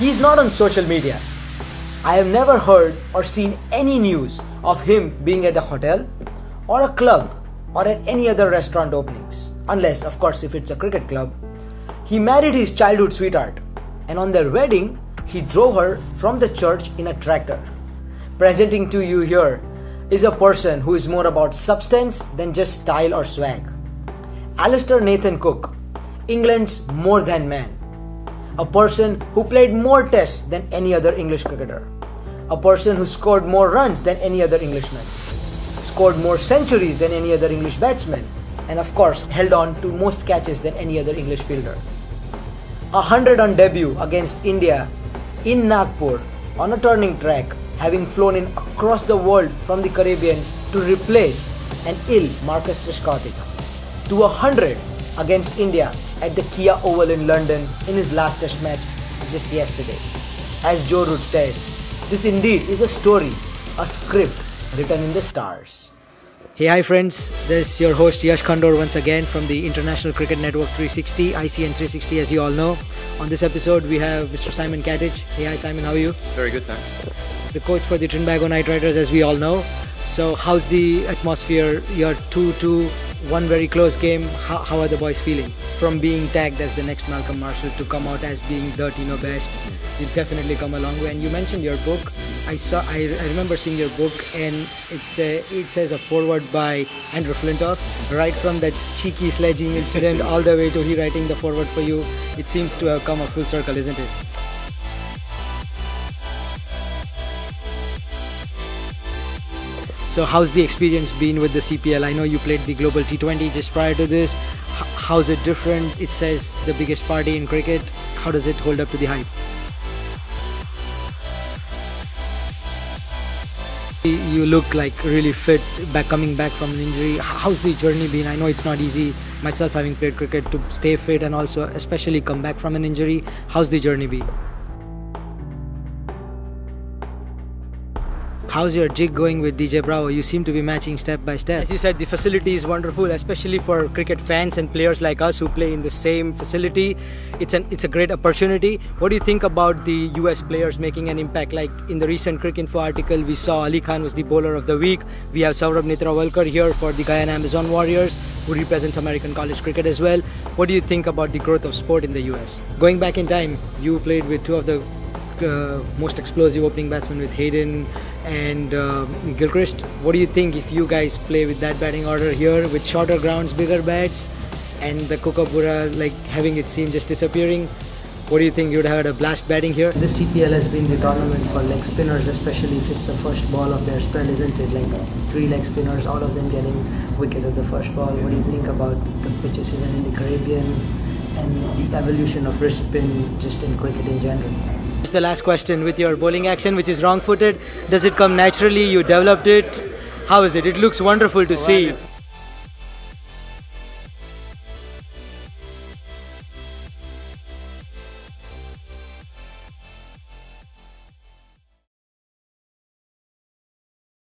He's not on social media. I have never heard or seen any news of him being at a hotel or a club or at any other restaurant openings. Unless, of course, if it's a cricket club. He married his childhood sweetheart, and on their wedding, he drove her from the church in a tractor. Presenting to you here is a person who is more about substance than just style or swag. Alastair Nathan Cook, England's more than man. A person who played more tests than any other English cricketer. A person who scored more runs than any other Englishman. Scored more centuries than any other English batsman. And of course, held on to most catches than any other English fielder. A hundred on debut against India in Nagpur on a turning track, having flown in across the world from the Caribbean to replace an ill Marcus Trescothick. To a hundred against India at the Kia Oval in London in his last test match just yesterday. As Joe Root said, this indeed is a story, a script written in the stars. Hey, hi friends. This is your host Yash Khandor once again from the International Cricket Network 360, ICN 360, as you all know. On this episode, we have Mr. Simon Katich. Hey, hi Simon, how are you? Very good, thanks. The coach for the Trinbago Knight Riders, as we all know. So, how's the atmosphere? You're 2 2 one very close game. How, how, are the boys feeling? From being tagged as the next Malcolm Marshall to come out as being the Tino Best, you've definitely come a long way. And you mentioned your book. I saw. I, I remember seeing your book, and it's a, it says a foreword by Andrew Flintoff. Right from that cheeky sledging incident all the way to he writing the foreword for you, it seems to have come a full circle, isn't it? So how's the experience been with the CPL? I know you played the Global T20 just prior to this. how's it different? It says the biggest party in cricket. How does it hold up to the hype? You look like really fit back coming back from an injury. How's the journey been? I know it's not easy myself having played cricket to stay fit and also especially come back from an injury. How's the journey been? How's your jig going with DJ Bravo? You seem to be matching step by step. As you said, the facility is wonderful, especially for cricket fans and players like us who play in the same facility. It's an it's a great opportunity. What do you think about the US players making an impact? Like in the recent cricket Cricinfo article, we saw Ali Khan was the bowler of the week. We have Saurabh Netravalkar here for the Guyana Amazon Warriors, who represents American college cricket as well. What do you think about the growth of sport in the US? Going back in time, you played with two of the most explosive opening batsmen with Hayden and uh, Gilchrist. What do you think if you guys play with that batting order here with shorter grounds, bigger bats, and the Kookaburra like having its seam just disappearing? What do you think? You'd have had a blast batting here. This CPL has been the tournament for leg spinners, especially if it's the first ball of their spell, isn't it? Like three leg spinners, all of them getting wickets at the first ball. What do you think about the pitches even in the Caribbean and the evolution of wrist spin just in cricket in general? It's the last question with your bowling action, which is wrong footed. Does it come naturally? You developed it. How is it? It looks wonderful to well, see.